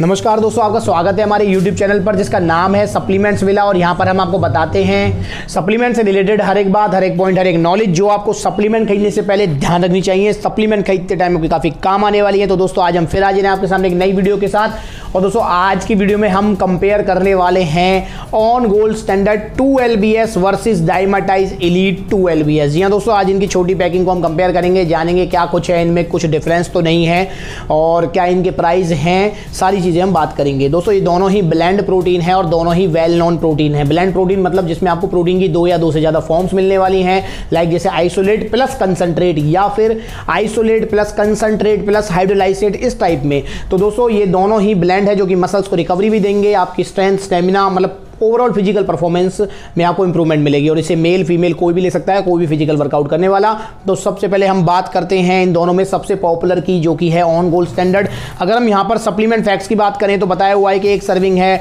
नमस्कार दोस्तों, आपका स्वागत है हमारे YouTube चैनल पर, जिसका नाम है सप्लीमेंट्स विला और यहाँ पर हम आपको बताते हैं सप्लीमेंट से रिलेटेड हर एक बात, हर एक पॉइंट हर एक नॉलेज जो आपको सप्लीमेंट खरीदने से पहले ध्यान रखनी चाहिए। सप्लीमेंट खरीदते टाइम में काफ़ी काम आने वाली है। तो दोस्तों, आज हम फिर आ आज आपके सामने एक नई वीडियो के साथ। और दोस्तों, आज की वीडियो में हम कंपेयर करने वाले हैं on gold standard two l b s versus Dymatize elite two l b s जी हाँ दोस्तों, आज इनकी छोटी पैकिंग को हम कंपेयर करेंगे, जानेंगे क्या कुछ है, इनमें कुछ डिफरेंस तो नहीं है और क्या इनके प्राइस हैं, सारी चीज़ें हम बात करेंगे। दोस्तों, ये दोनों ही ब्लैंड प्रोटीन है और दोनों ही वेल नॉन प्रोटीन है। ब्लैंड प्रोटीन मतलब जिसमें आपको प्रोटीन की दो या दो से ज़्यादा फॉर्म्स मिलने वाली हैं लाइक जैसे आइसोलेट प्लस कंसनट्रेट या फिर isolate plus concentrate plus hydrolysate इस टाइप में। तो दोस्तों, ये दोनों ही ब्लैंड है जो कि मसल्स को रिकवरी भी देंगे, आपकी स्ट्रेंथ स्टेमिना मतलब ओवरऑल फ़िज़िकल परफॉर्मेंस में आपको इंप्रूवमेंट मिलेगी और इसे मेल फीमेल कोई भी ले सकता है, कोई भी फ़िज़िकल वर्कआउट करने वाला। तो सबसे पहले हम बात करते हैं इन दोनों में सबसे पॉपुलर की, जो कि है ऑन गोल्ड स्टैंडर्ड अगर हम यहाँ पर सप्लीमेंट फैक्ट्स की बात करें तो बताया हुआ है कि एक सर्विंग है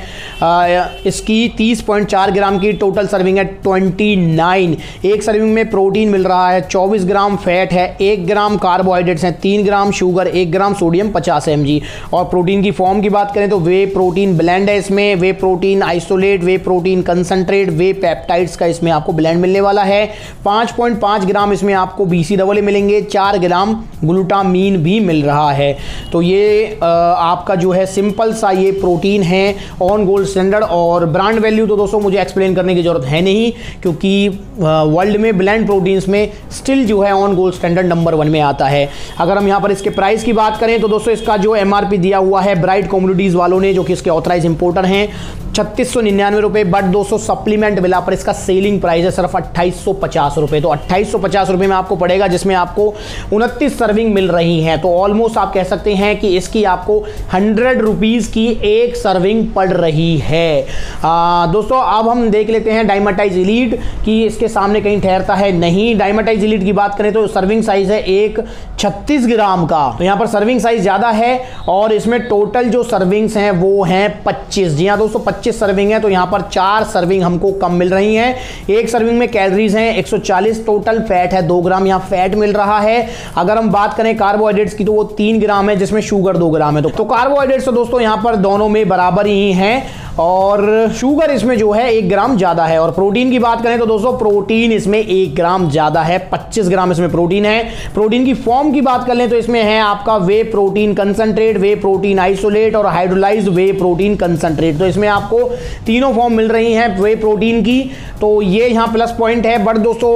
इसकी 30.4 ग्राम की टोटल सर्विंग है 29 एक सर्विंग में प्रोटीन मिल रहा है 24 ग्राम फैट है, एक ग्राम कार्बोहाइड्रेट्स हैं, तीन ग्राम शुगर एक ग्राम सोडियम पचास एम और प्रोटीन की फॉर्म की बात करें तो वे प्रोटीन ब्लेंड है इसमें whey protein isolate whey protein concentrate whey peptides का इसमें आपको ब्लेंड मिलने वाला है। 5.5 ग्राम इसमें आपको बीसी डबल मिलेंगे, चार ग्राम ग्लूटामीन भी मिल रहा है। तो ये आपका जो है सिंपल सा ये प्रोटीन है ऑन गोल्ड स्टैंडर्ड और ब्रांड वैल्यू तो दोस्तों मुझे एक्सप्लेन करने की ज़रूरत है नहीं, क्योंकि वर्ल्ड में ब्लेंड प्रोटीन्स में स्टिल जो है on gold standard number one में आता है। अगर हम यहाँ पर इसके प्राइस की बात करें तो दोस्तों इसका जो एमआरपी दिया हुआ है ब्राइट कम्युनिटीज़ वालों ने, जो कि इसके ऑथराइज इंपोर्टर हैं, छत्तीस सौ रुपए बट दो सौ सप्लीमेंट मिला पर इसका सेलिंग प्राइस है सिर्फ़ अट्ठाईस सौ पचास रुपए। तो अट्ठाईस सौ पचास रुपए में आपको पड़ेगा जिसमें आपको उनतीस सर्विंग मिल रही है। तो ऑलमोस्ट आप कह सकते हैं कि इसकी आपको हंड्रेड रुपीज़ की एक सर्विंग पड़ रही है। आ, दोस्तों अब हम देख लेते हैं डायमाटाइज इलीट कि इसके सामने कहीं ठहरता है नहीं। डायमाटाइज इलीट की बात करें तो सर्विंग साइज़ है एक छत्तीस ग्राम का। तो यहाँ पर सर्विंग साइज़ ज़्यादा है और इसमें टोटल जो सर्विंग्स हैं वो हैं पच्चीस। जी हाँ दोस्तों पच्चीस 25 सर्विंग है तो यहाँ पर चार सर्विंग हमको कम मिल रही हैं। एक सर्विंग में कैलोरीज हैं 140 टोटल फैट है दो ग्राम यहाँ फैट मिल रहा है। अगर हम बात करें कार्बोहाइड्रेट्स की तो वो तीन ग्राम है जिसमें शुगर दो ग्राम है। तो, तो कार्बोहाइड्रेट्स तो दोस्तों यहाँ पर दोनों में बराबर ही हैं। और शुगर इसमें जो है एक ग्राम ज़्यादा है। और प्रोटीन की बात करें तो दोस्तों, प्रोटीन इसमें एक ग्राम ज़्यादा है। 25 ग्राम इसमें प्रोटीन है। प्रोटीन की फॉर्म की बात कर लें तो इसमें है आपका whey protein concentrate whey protein isolate और हाइड्रोलाइज वे प्रोटीन कंसनट्रेट तो इसमें आपको तीनों फॉर्म मिल रही हैं वे प्रोटीन की। तो ये यहाँ प्लस पॉइंट है। बट दोस्तों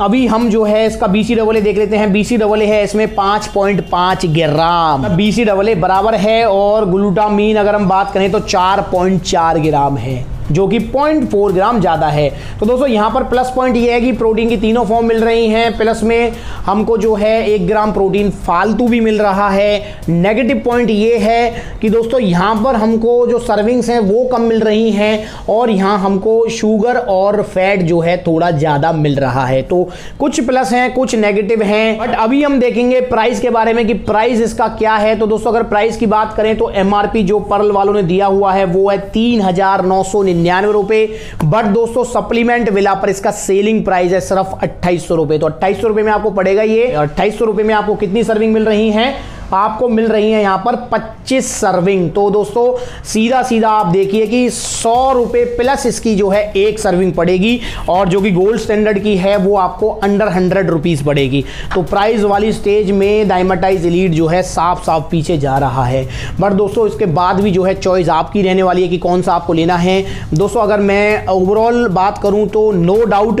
अभी हम जो है इसका बी सी डबल देख लेते हैं। बी सी डबल है इसमें पाँच पॉइंट पाँच ग्राम। बी सी डबल बराबर है और ग्लूटामीन अगर हम बात करें तो चार पॉइंट चार ग्राम है। जो कि पॉइंट फोर ग्राम ज़्यादा है। तो दोस्तों, यहाँ पर प्लस पॉइंट ये है कि प्रोटीन की तीनों फॉर्म मिल रही हैं। प्लस में हमको जो है एक ग्राम प्रोटीन फालतू भी मिल रहा है। नेगेटिव पॉइंट ये है कि दोस्तों, यहाँ पर हमको जो सर्विंग्स हैं वो कम मिल रही हैं और यहाँ हमको शुगर और फैट जो है थोड़ा ज़्यादा मिल रहा है। तो कुछ प्लस हैं, कुछ नेगेटिव हैं। बट अभी हम देखेंगे प्राइस के बारे में कि प्राइस इसका क्या है। तो दोस्तों, अगर प्राइस की बात करें तो एमआरपी जो पर्ल वालों ने दिया हुआ है, वो है तीन हज़ार नौ सौ निन्यानवे रुपए, बट दोस्तों सप्लीमेंट विला पर इसका सेलिंग प्राइस है सिर्फ़ अट्ठाईस रुपए। तो अट्ठाईस रुपए में आपको पड़ेगा ये, अट्ठाईस रुपए में आपको कितनी सर्विंग मिल रही है? आपको मिल रही है यहाँ पर 25 सर्विंग तो दोस्तों सीधा सीधा आप देखिए कि सौ रुपए प्लस इसकी जो है एक सर्विंग पड़ेगी और जो कि गोल्ड स्टैंडर्ड की है, वो आपको अंडर हंड्रेड रुपीज़ पड़ेगी। तो प्राइस वाली स्टेज में डायमाटाइज लीड जो है साफ़ साफ़ पीछे जा रहा है। बट दोस्तों, इसके बाद भी जो है चॉइस आपकी रहने वाली है कि कौन सा आपको लेना है। दोस्तों, अगर मैं ओवरऑल बात करूँ तो नो डाउट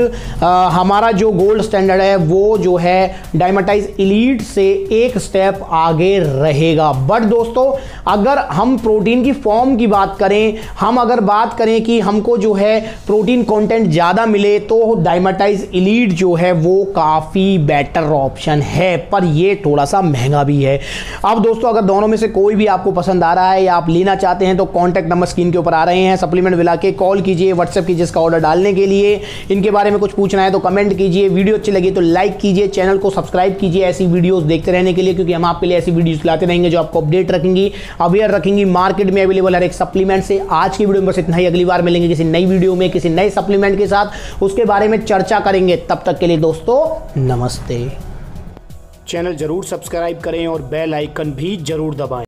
हमारा जो गोल्ड स्टैंडर्ड है, वो जो है डायमाटाइज इलीट से एक स्टेप आगे आगे रहेगा। बट दोस्तों, अगर हम प्रोटीन की फॉर्म की बात करें, हम अगर बात करें कि हमको जो है प्रोटीन कंटेंट ज़्यादा मिले तो डायमाटाइज इलीट जो है, वो काफ़ी बेटर ऑप्शन है। पर ये थोड़ा सा महँगा भी है। अब दोस्तों, अगर दोनों में से कोई भी आपको पसंद आ रहा है या आप लेना चाहते हैं तो कॉन्टैक्ट नंबर स्क्रीन के ऊपर आ रहे हैं। सप्लीमेंट मिला के कॉल कीजिए व्हाट्सएप कीजिए इसका ऑर्डर डालने के लिए। इनके बारे में कुछ पूछना है तो कमेंट कीजिए। वीडियो अच्छी लगी तो लाइक कीजिए चैनल को सब्सक्राइब कीजिए ऐसी वीडियोस देखते रहने के लिए, क्योंकि हम आपके लिए ऐसी वीडियोस लाते रहेंगे जो आपको अपडेट रखेंगी अवेयर रखेंगी मार्केट में अवेलेबल हर एक सप्लीमेंट से। आज की वीडियो में बस इतना ही। अगली बार मिलेंगे किसी नई वीडियो में, किसी नए सप्लीमेंट के साथ। उसके बारे में चर्चा करेंगे। तब तक के लिए दोस्तों, नमस्ते। चैनल ज़रूर सब्सक्राइब करें और बेल आइकन भी ज़रूर दबाएँ।